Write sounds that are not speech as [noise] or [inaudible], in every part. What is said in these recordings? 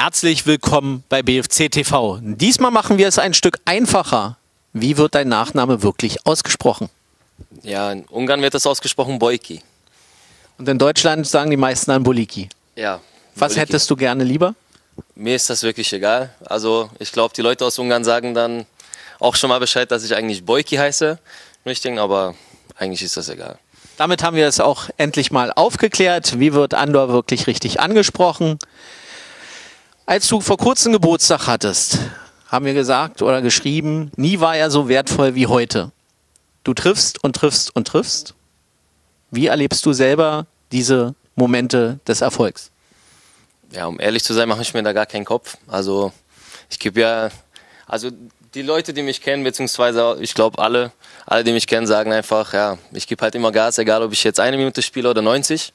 Herzlich willkommen bei BFC TV. Diesmal machen wir es ein Stück einfacher. Wie wird dein Nachname wirklich ausgesprochen? Ja, in Ungarn wird das ausgesprochen Boiki. Und in Deutschland sagen die meisten an Boliki. Ja. Was Boiki. hättest du gerne lieber? Mir ist das wirklich egal. Also ich glaube, die Leute aus Ungarn sagen dann auch schon mal Bescheid, dass ich eigentlich Boiki heiße. Richtig, aber eigentlich ist das egal. Damit haben wir es auch endlich mal aufgeklärt. Wie wird Andor wirklich richtig angesprochen? Als du vor kurzem Geburtstag hattest, haben wir gesagt oder geschrieben, nie war er so wertvoll wie heute. Du triffst und triffst und triffst. Wie erlebst du selber diese Momente des Erfolgs? Ja, um ehrlich zu sein, mache ich mir da gar keinen Kopf. Also ich gebe ja, also die Leute, die mich kennen, beziehungsweise ich glaube alle, alle, die mich kennen, sagen einfach, ja, ich gebe halt immer Gas, egal ob ich jetzt eine Minute spiele oder 90,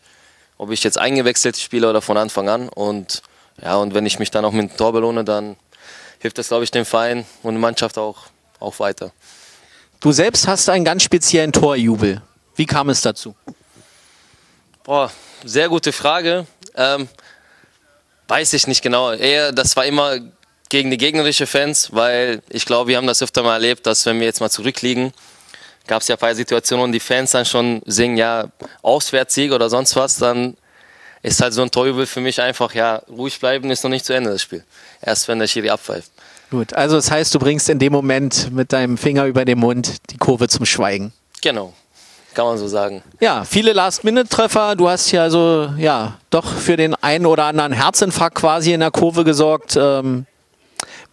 ob ich jetzt eingewechselt spiele oder von Anfang an. Und ja, und wenn ich mich dann auch mit dem Tor belohne, dann hilft das, glaube ich, dem Verein und der Mannschaft auch, auch weiter. Du selbst hast einen ganz speziellen Torjubel. Wie kam es dazu? Boah, sehr gute Frage. Ähm, weiß ich nicht genau. Eher, das war immer gegen die gegnerische Fans, weil ich glaube, wir haben das öfter mal erlebt, dass wenn wir jetzt mal zurückliegen, gab es ja ein paar Situationen, die Fans dann schon singen, ja, Auswärtssieg oder sonst was, dann ist halt so ein Torjubel für mich einfach, ja, ruhig bleiben ist noch nicht zu Ende das Spiel. Erst wenn der Schiri abpfeift. Gut, also das heißt, du bringst in dem Moment mit deinem Finger über den Mund die Kurve zum Schweigen. Genau, kann man so sagen. Ja, viele Last-Minute-Treffer. Du hast ja also ja doch für den einen oder anderen Herzinfarkt quasi in der Kurve gesorgt. Ähm,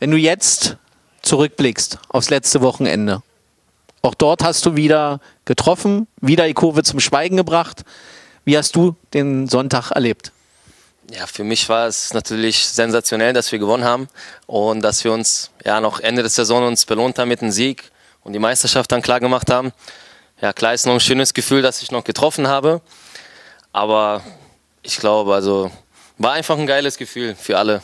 wenn du jetzt zurückblickst aufs letzte Wochenende, auch dort hast du wieder getroffen, wieder die Kurve zum Schweigen gebracht. Wie hast du den Sonntag erlebt? Ja, für mich war es natürlich sensationell, dass wir gewonnen haben und dass wir uns ja noch Ende der Saison uns belohnt haben mit dem Sieg und die Meisterschaft dann klar gemacht haben. Ja, klar ist noch ein schönes Gefühl, dass ich noch getroffen habe, aber ich glaube, also war einfach ein geiles Gefühl für alle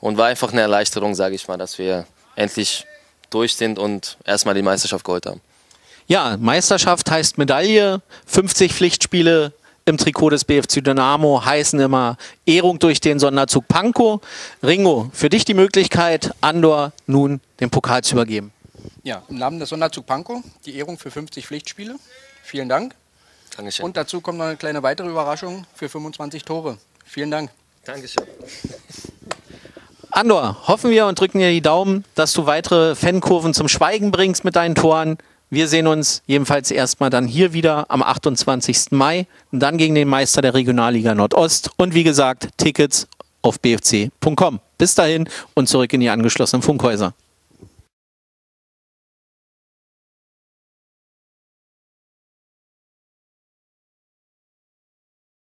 und war einfach eine Erleichterung, sage ich mal, dass wir endlich durch sind und erstmal die Meisterschaft geholt haben. Ja, Meisterschaft heißt Medaille, 50 Pflichtspiele im Trikot des BFC Dynamo heißen immer Ehrung durch den Sonderzug Pankow. Ringo, für dich die Möglichkeit, Andor nun den Pokal zu übergeben. Ja, im Namen des Sonderzug Pankow die Ehrung für 50 Pflichtspiele. Vielen Dank. Dankeschön. Und dazu kommt noch eine kleine weitere Überraschung für 25 Tore. Vielen Dank. Dankeschön. [laughs] Andor, hoffen wir und drücken dir die Daumen, dass du weitere Fankurven zum Schweigen bringst mit deinen Toren. Wir sehen uns jedenfalls erstmal dann hier wieder am 28. Mai, und dann gegen den Meister der Regionalliga Nordost und wie gesagt, Tickets auf bfc.com. Bis dahin und zurück in die angeschlossenen Funkhäuser.